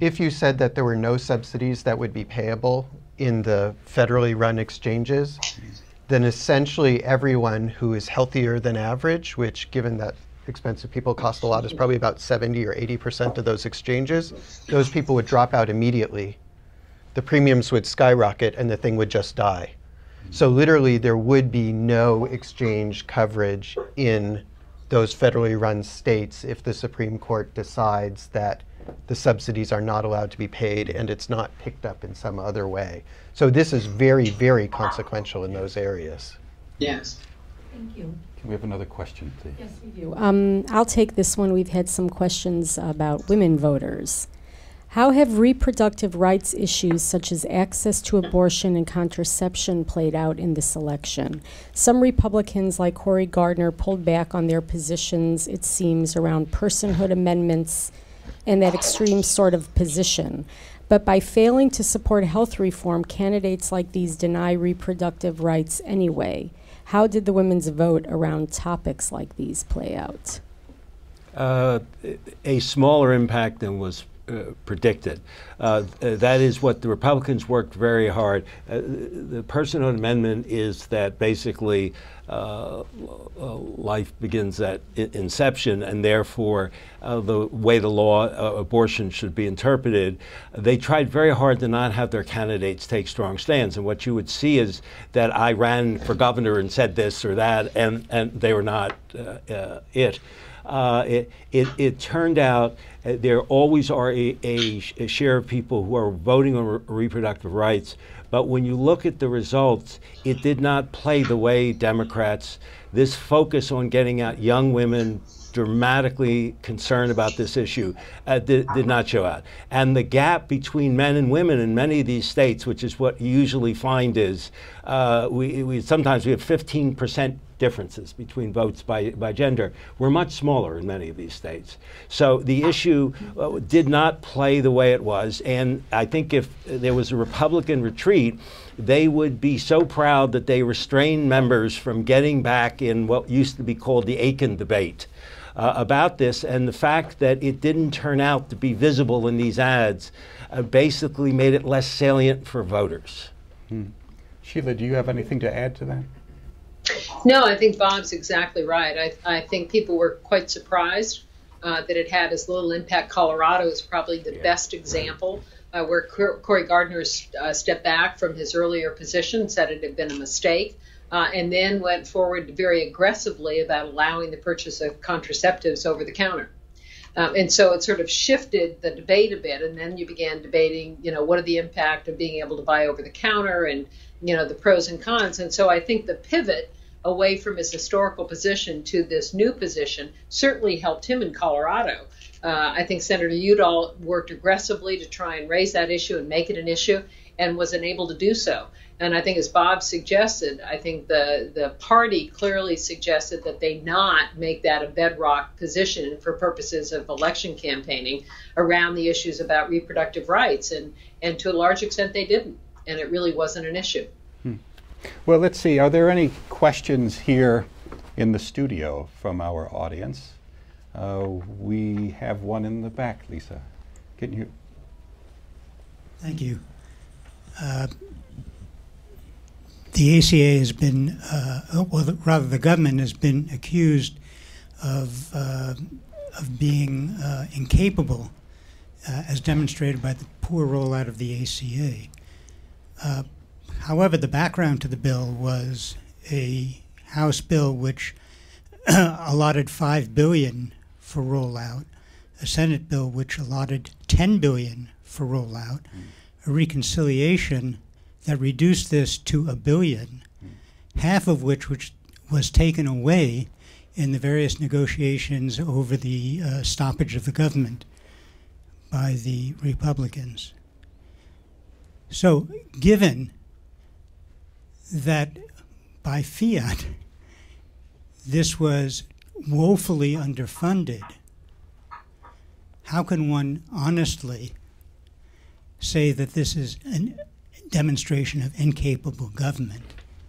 K: If you said that there were no subsidies that would be payable in the federally run exchanges, then essentially everyone who is healthier than average, which given that expensive people cost a lot is probably about 70 or 80% of those exchanges, those people would drop out immediately. The premiums would skyrocket and the thing would just die. So literally, there would be no exchange coverage in those federally run states if the Supreme Court decides that the subsidies are not allowed to be paid and it's not picked up in some other way. So this is very, very consequential in those areas.
M: Yes.
O: Thank you.
A: We have another question, please?
O: Yes, we do. Um, I'll take this one. We've had some questions about women voters. How have reproductive rights issues such as access to abortion and contraception played out in this election? Some Republicans, like Cory Gardner, pulled back on their positions, it seems, around personhood amendments and that extreme sort of position. But by failing to support health reform, candidates like these deny reproductive rights anyway. How did the women's vote around topics like these play out?
J: Uh, a smaller impact than was uh, predicted. Uh, that is what the Republicans worked very hard. Uh, the personhood amendment is that basically uh, uh, life begins at inception, and therefore the way the law abortion should be interpreted. They tried very hard to not have their candidates take strong stands, and what you would see is that I ran for governor and said this or that, and and they were not it. Uh, it, it, it, turned out uh, there always are a, a, a, share of people who are voting on re reproductive rights. But when you look at the results, it did not play the way Democrats, this focus on getting out young women, dramatically concerned about this issue uh, did, did, not show out. And the gap between men and women in many of these states, which is what you usually find is, uh, we, we, sometimes we have 15 percent differences between votes by, by gender were much smaller in many of these states. So the issue uh, did not play the way it was. And I think if there was a Republican retreat, they would be so proud that they restrained members from getting back in what used to be called the Akin debate. Uh, about this, and the fact that it didn't turn out to be visible in these ads uh, basically made it less salient for voters.
A: Hmm. Sheila, do you have anything to add to that?
M: No, I think Bob's exactly right. I, I think people were quite surprised uh, that it had as little impact. Colorado is probably the yeah. best example uh, where Cory Gardner uh, stepped back from his earlier position, said it had been a mistake, uh, and then went forward very aggressively about allowing the purchase of contraceptives over the counter. Um, and so it sort of shifted the debate a bit, and then you began debating, you know, what are the impact of being able to buy over the counter, and you know the pros and cons. And so I think the pivot away from his historical position to this new position certainly helped him in Colorado. Uh, I think Senator Udall worked aggressively to try and raise that issue and make it an issue and was unable to do so. And I think, as Bob suggested, I think the, the party clearly suggested that they not make that a bedrock position for purposes of election campaigning around the issues about reproductive rights. And, and to a large extent, they didn't. And it really wasn't an issue.
A: Well, let's see. Are there any questions here in the studio from our audience? Uh, we have one in the back, Lisa. Can you?
P: Thank you. Uh, the ACA has been, uh, well, rather, the government has been accused of, uh, of being uh, incapable, uh, as demonstrated by the poor rollout of the ACA. However, the background to the bill was a House bill which [CLEARS THROAT] allotted five billion for rollout, a Senate bill which allotted ten billion for rollout, a reconciliation that reduced this to a billion, half of which which was taken away in the various negotiations over the uh, stoppage of the government by the Republicans. So, given that by fiat, this was woefully underfunded. How can one honestly say that this is a demonstration of incapable government?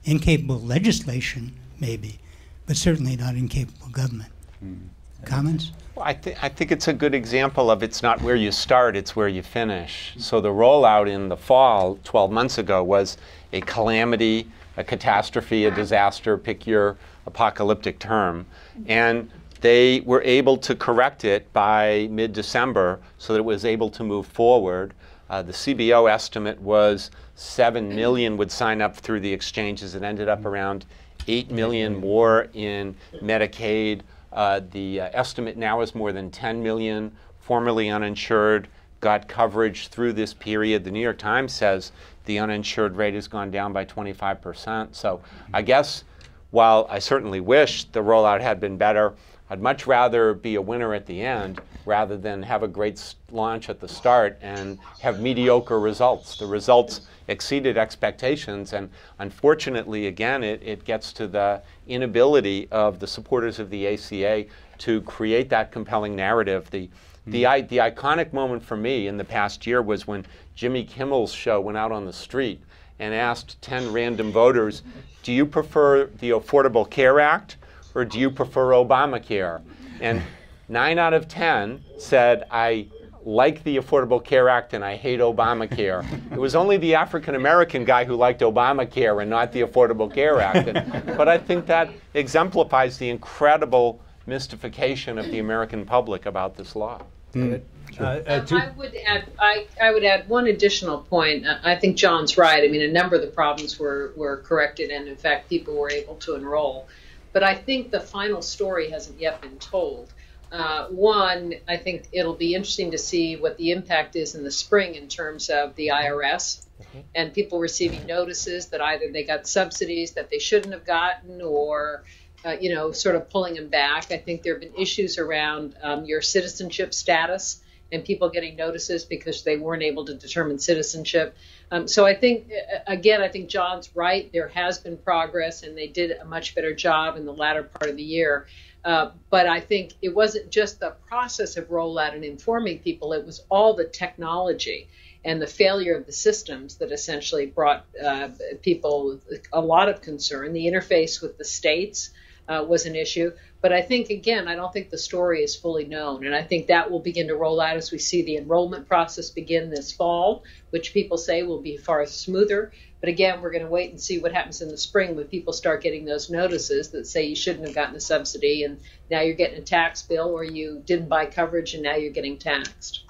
P: Incapable legislation, maybe, but certainly not incapable government. Mm. Comments?
L: Well, I, th- I think it's a good example of it's not where you start, it's where you finish. So the rollout in the fall, 12 months ago, was a calamity, a catastrophe, a disaster, pick your apocalyptic term. And they were able to correct it by mid December so that it was able to move forward. Uh, the CBO estimate was 7 million would sign up through the exchanges. It ended up around 8 million more in Medicaid, Uh, the uh, estimate now is more than 10 million formerly uninsured got coverage through this period. The New York Times says the uninsured rate has gone down by 25%. So I guess while I certainly wish the rollout had been better, I'd much rather be a winner at the end rather than have a great launch at the start and have mediocre results. The results exceeded expectations, and unfortunately, again, it, it gets to the inability of the supporters of the ACA to create that compelling narrative. The the, mm. the iconic moment for me in the past year was when Jimmy Kimmel's show went out on the street and asked 10 random voters, do you prefer the Affordable Care Act or do you prefer Obamacare? And nine out of 10 said, I like the Affordable Care Act and I hate Obamacare. it was only the African American guy who liked Obamacare and not the Affordable Care Act. And, but I think that exemplifies the incredible mystification of the American public about this law.
M: Mm. Uh, uh, I would add. I, I would add one additional point. Uh, I think John's right. I mean, a number of the problems were were corrected, and in fact, people were able to enroll. But I think the final story hasn't yet been told. Uh, one, I think it'll be interesting to see what the impact is in the spring in terms of the IRS mm-hmm. and people receiving notices that either they got subsidies that they shouldn't have gotten or uh, you know, sort of pulling them back. I think there have been issues around um, your citizenship status and people getting notices because they weren't able to determine citizenship. Um, so I think, again, I think John's right. There has been progress, and they did a much better job in the latter part of the year. Uh, but I think it wasn't just the process of rollout and informing people, it was all the technology and the failure of the systems that essentially brought uh, people a lot of concern. The interface with the states, uh, was an issue. But I think, again, I don't think the story is fully known. And I think that will begin to roll out as we see the enrollment process begin this fall, which people say will be far smoother. But again, we're going to wait and see what happens in the spring when people start getting those notices that say you shouldn't have gotten a subsidy and now you're getting a tax bill or you didn't buy coverage and now you're getting taxed.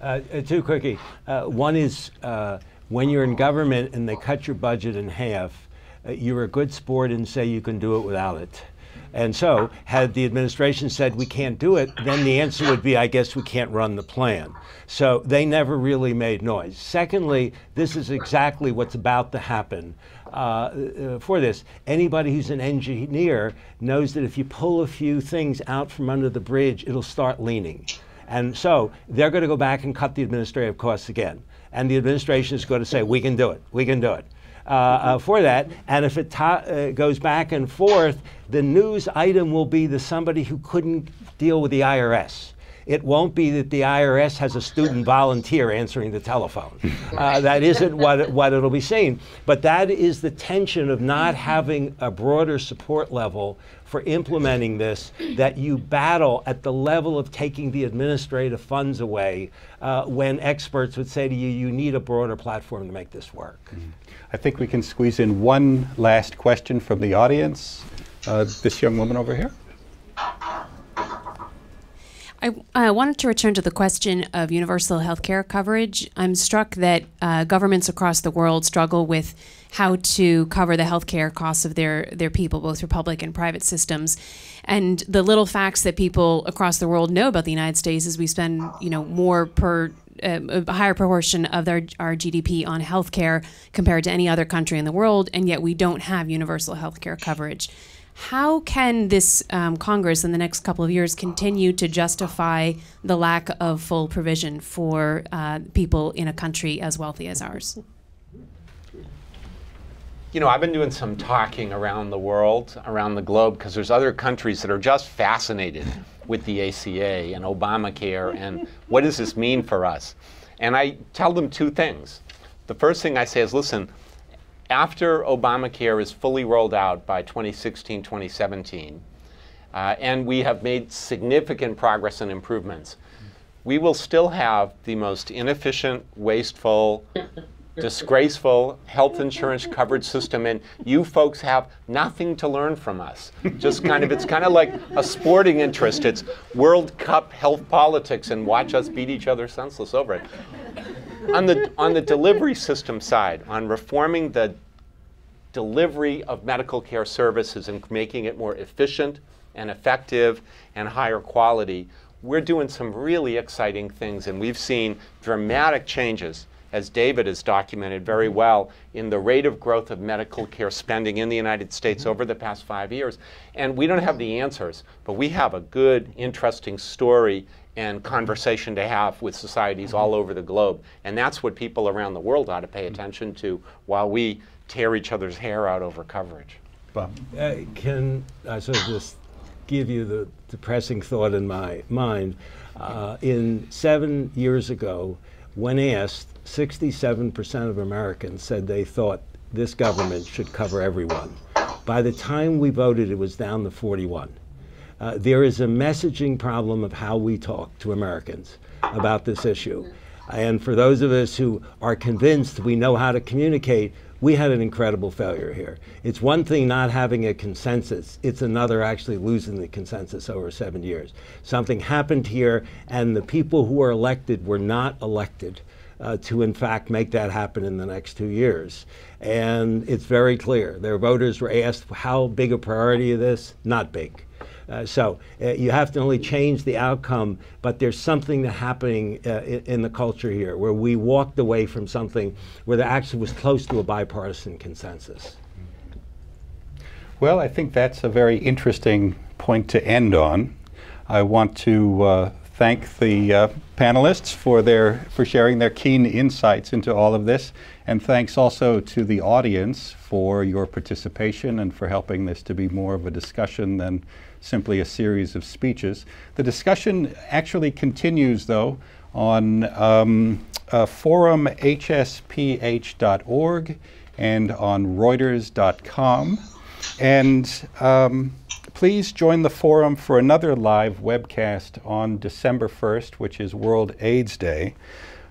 J: Uh, uh two quickie. Uh, one is uh, when you're in government and they cut your budget in half, uh, you're a good sport and say you can do it without it. And so, had the administration said we can't do it, then the answer would be, I guess we can't run the plan. So they never really made noise. Secondly, this is exactly what's about to happen. Uh, uh, for this, anybody who's an engineer knows that if you pull a few things out from under the bridge, it'll start leaning. And so they're going to go back and cut the administrative costs again. And the administration is going to say, we can do it, we can do it. Uh, uh, for that. And if it uh, goes back and forth, the news item will be the somebody who couldn't deal with the IRS. It won't be that the IRS has a student volunteer answering the telephone. [LAUGHS] Uh, that isn't what, what it'll be seen. But that is the tension of not having a broader support level for implementing this that you battle at the level of taking the administrative funds away uh, when experts would say to you, you need a broader platform to make this work. Mm -hmm.
A: I think we can squeeze in one last question from the audience. Uh, this young woman over here.
Q: I uh, wanted to return to the question of universal health care coverage. I'm struck that uh, governments across the world struggle with how to cover the health care costs of their, their people, both for public and private systems. And the little facts that people across the world know about the United States is we spend, you know, more per a higher proportion of their, our GDP on healthcare compared to any other country in the world, and yet we don't have universal healthcare coverage. How can this um, Congress in the next couple of years continue to justify the lack of full provision for uh, people in a country as wealthy as ours?
L: You know, I've been doing some talking around the world, around the globe, because there's other countries that are just fascinated with the ACA and Obamacare and [LAUGHS] what does this mean for us? And I tell them two things. The first thing I say is listen, after Obamacare is fully rolled out by 2016, 2017, uh, and we have made significant progress and improvements, we will still have the most inefficient, wasteful, disgraceful health insurance coverage system and you folks have nothing to learn from us. Just kind of it's kind of like a sporting interest. It's world cup health politics and watch us beat each other senseless over it. On the on the delivery system side on reforming the delivery of medical care services and making it more efficient and effective and higher quality, we're doing some really exciting things, and we've seen dramatic changes as David has documented very well, in the rate of growth of medical care spending in the United States over the past five years. And we don't have the answers, but we have a good, interesting story and conversation to have with societies all over the globe. And that's what people around the world ought to pay attention to while we tear each other's hair out over coverage.
J: Bob. Uh, can I sort of just give you the depressing thought in my mind? Uh, in seven years ago, when asked, 67% of Americans said they thought this government should cover everyone. By the time we voted, it was down to 41. Uh, there is a messaging problem of how we talk to Americans about this issue. And for those of us who are convinced we know how to communicate, we had an incredible failure here. It's one thing not having a consensus, it's another actually losing the consensus over seven years. Something happened here, and the people who were elected were not elected uh, to, in fact, make that happen in the next two years. And it's very clear. Their voters were asked how big a priority is this? Not big. Uh, so uh, you have to only change the outcome, but there's something happening uh, in, in, the culture here where we walked away from something where there actually was close to a bipartisan consensus.
A: Well, I think that's a very interesting point to end on. I want to uh, thank the uh, panelists for their for sharing their keen insights into all of this, and thanks also to the audience for your participation and for helping this to be more of a discussion than simply a series of speeches. The discussion actually continues, though, on um, uh, forumhsph.org and on Reuters.com, and um, Please join the forum for another live webcast on December 1st, which is World AIDS Day.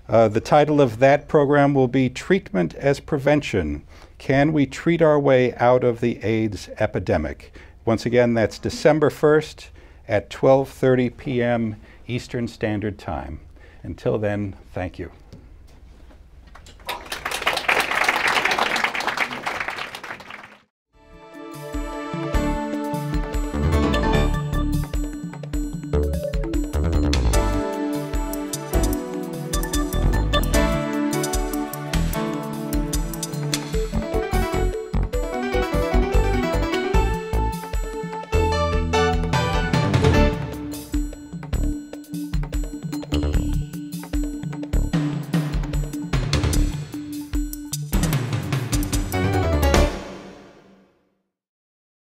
A: Uh, the title of that program will be Treatment as Prevention. Can we treat our way out of the AIDS epidemic? Once again, that's December 1st at 12:30 p.m. Eastern Standard Time. Until then, thank you.